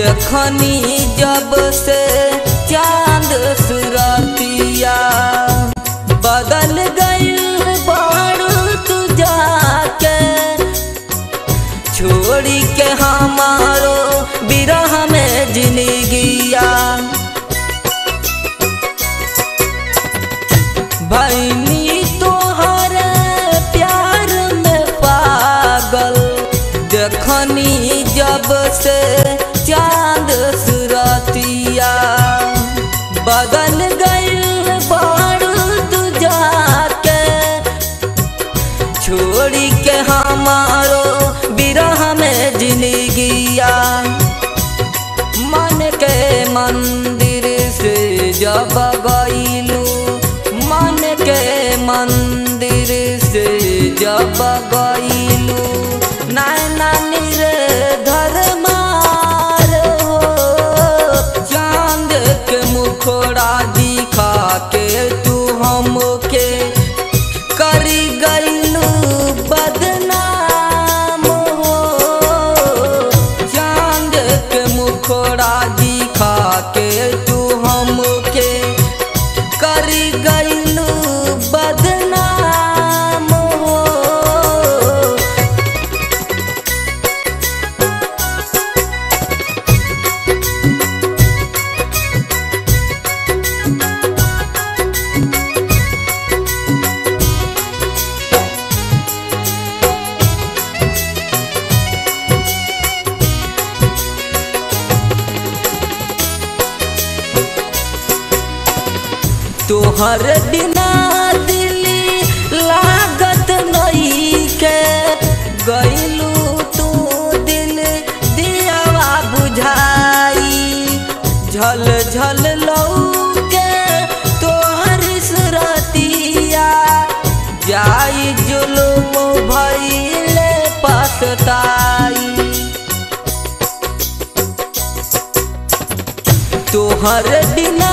देखनी जब से चाँद सुरतिया। बदल गई बारू तू जाके छोड़ी के हमारो बिरह में जिंदगिया। भैनी तोहर प्यार में पागल। देखनी जब से जब गईलू नैना निर्धर मार हो। चाँद के मुखड़ा दिखा के तू हमके करी गईलू तोहर बिना दिली लागत नई के। गईलू तू दिल दियावा बुझाई। झल झल लौके तोहर सुरतिया। जाई जुलुम भइले पछताई तोहर बिना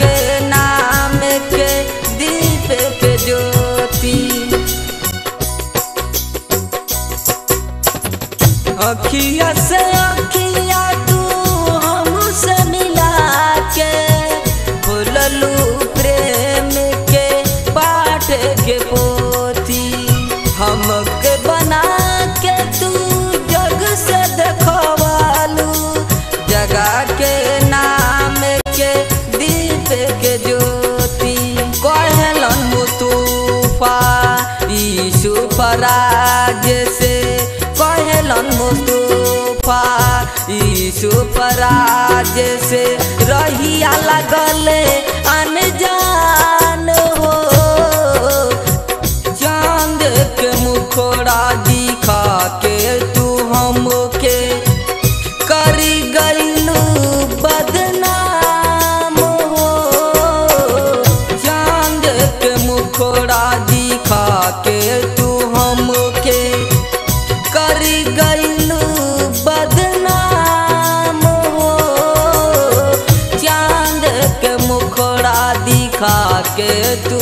के नाम के दीप के ज्योति। अखिया से राज से कहलन मुस्तूफा। ईशु से रहिया लगल अनजान हो। चाँद के मुखोड़ा तू